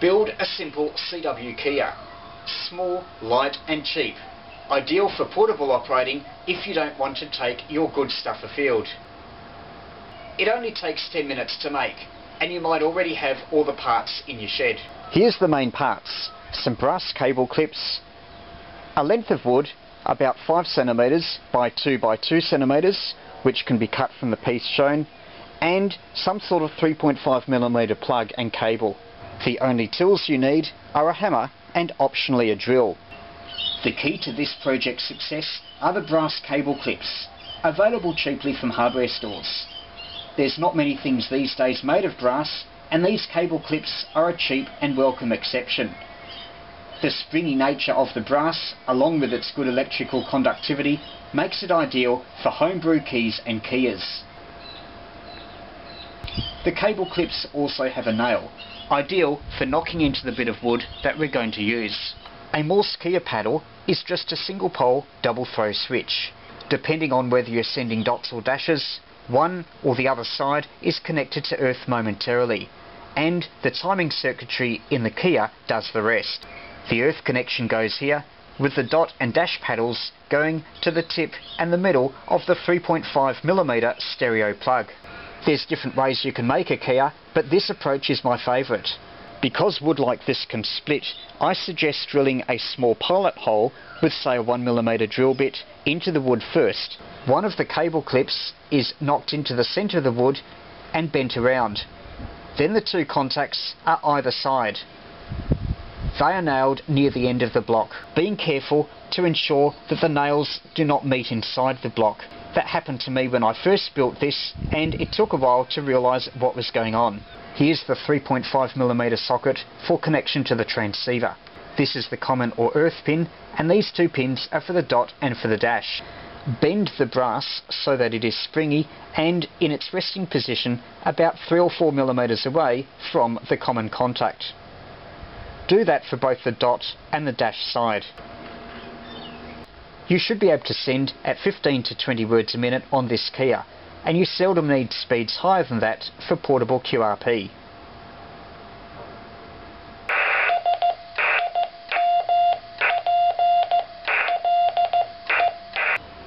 Build a simple CW keyer. Small, light and cheap. Ideal for portable operating if you don't want to take your good stuff afield. It only takes 10 minutes to make and you might already have all the parts in your shed. Here's the main parts. Some brass cable clips, a length of wood about 5 centimetres by 2 by 2 centimetres which can be cut from the piece shown and some sort of 3.5 millimetre plug and cable. The only tools you need are a hammer and optionally a drill. The key to this project's success are the brass cable clips, available cheaply from hardware stores. There's not many things these days made of brass, and these cable clips are a cheap and welcome exception. The springy nature of the brass, along with its good electrical conductivity, makes it ideal for homebrew keys and keyers. The cable clips also have a nail, ideal for knocking into the bit of wood that we're going to use. A Morse keyer paddle is just a single pole double throw switch. Depending on whether you're sending dots or dashes, one or the other side is connected to earth momentarily, and the timing circuitry in the keyer does the rest. The earth connection goes here, with the dot and dash paddles going to the tip and the middle of the 3.5mm stereo plug. There's different ways you can make a keyer, but this approach is my favourite. Because wood like this can split, I suggest drilling a small pilot hole with say a 1mm drill bit into the wood first. One of the cable clips is knocked into the centre of the wood and bent around. Then the two contacts are either side. They are nailed near the end of the block, being careful to ensure that the nails do not meet inside the block. That happened to me when I first built this and it took a while to realise what was going on. Here's the 3.5mm socket for connection to the transceiver. This is the common or earth pin and these two pins are for the dot and for the dash. Bend the brass so that it is springy and in its resting position about 3 or 4 millimeters away from the common contact. Do that for both the dot and the dash side. You should be able to send at 15 to 20 words a minute on this keyer, and you seldom need speeds higher than that for portable QRP.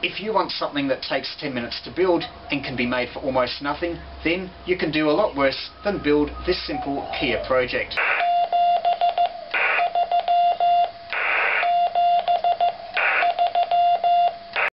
If you want something that takes 10 minutes to build and can be made for almost nothing, then you can do a lot worse than build this simple keyer project.